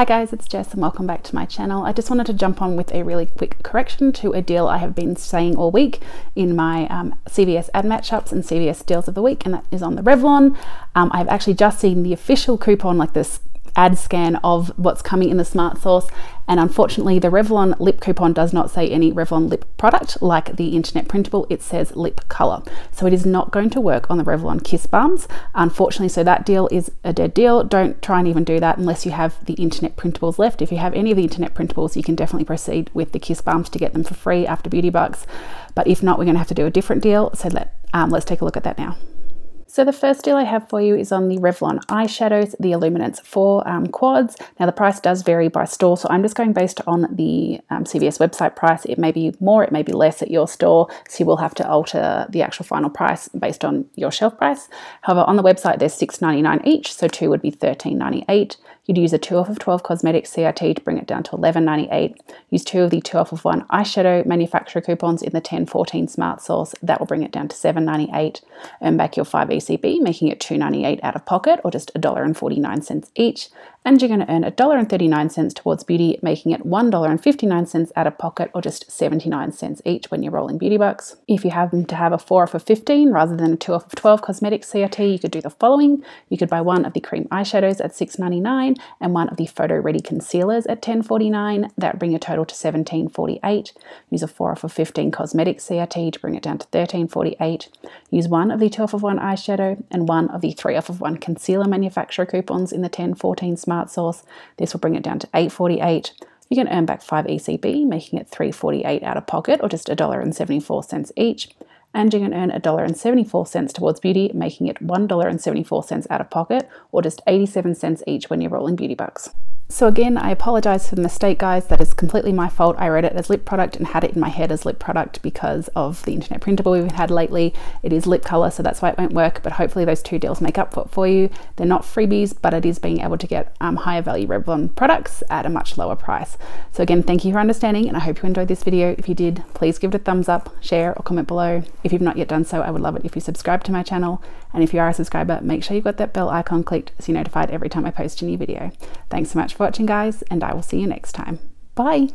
Hi guys, it's Jess and welcome back to my channel. I just wanted to jump on with a really quick correction to a deal I have been saying all week in my um, CVS ad matchups and CVS deals of the week, and that is on the Revlon. Um, I've actually just seen the official coupon, like this ad scan of what's coming in the Smart Source. And unfortunately, the Revlon lip coupon does not say any Revlon lip product like the internet printable, it says lip color. So it is not going to work on the Revlon Kiss Balms. Unfortunately, so that deal is a dead deal. Don't try and even do that unless you have the internet printables left. If you have any of the internet printables, you can definitely proceed with the Kiss Balms to get them for free after Beauty Bucks. But if not, we're going to have to do a different deal. So let, um, let's take a look at that now. So the first deal I have for you is on the Revlon eyeshadows, the Illuminance 4 um, quads. Now the price does vary by store, so I'm just going based on the um, CVS website price. It may be more, it may be less at your store, so you will have to alter the actual final price based on your shelf price. However, on the website there's $6.99 each, so two would be $13.98. You'd use a 2 off of 12 cosmetics CRT to bring it down to $11.98. Use two of the 2 off of 1 eyeshadow manufacturer coupons in the 1014 Smart Source. That will bring it down to $7.98. Earn back your 5 ECB, making it $2.98 out of pocket or just $1.49 each and you're going to earn $1.39 towards beauty, making it $1.59 out of pocket or just 79 cents each when you're rolling beauty bucks. If you happen to have a 4 off of 15 rather than a 2 off of 12 cosmetic CRT, you could do the following. You could buy one of the cream eyeshadows at $6.99 and one of the photo ready concealers at $10.49. That bring your total to $17.48. Use a 4 off of 15 cosmetic CRT to bring it down to $13.48. Use one of the 2 off of 1 eyeshadow and one of the 3 off of 1 concealer manufacturer coupons in the 1014 Smart Source. This will bring it down to 848. You can earn back 5 ECB, making it 348 out of pocket or just $1.74 each. And you can earn $1.74 towards beauty, making it $1.74 out of pocket or just 87 cents each when you're rolling beauty bucks. So again, I apologize for the mistake, guys. That is completely my fault. I read it as lip product and had it in my head as lip product because of the internet printable we've had lately. It is lip color, so that's why it won't work. But hopefully those two deals make up for it for you. They're not freebies, but it is being able to get um, higher value Revlon products at a much lower price. So again, thank you for understanding, and I hope you enjoyed this video. If you did, please give it a thumbs up, share, or comment below. If you've not yet done so, I would love it if you subscribe to my channel. And if you are a subscriber, make sure you've got that bell icon clicked so you're notified every time I post a new video. Thanks so much for watching, guys, and I will see you next time. Bye.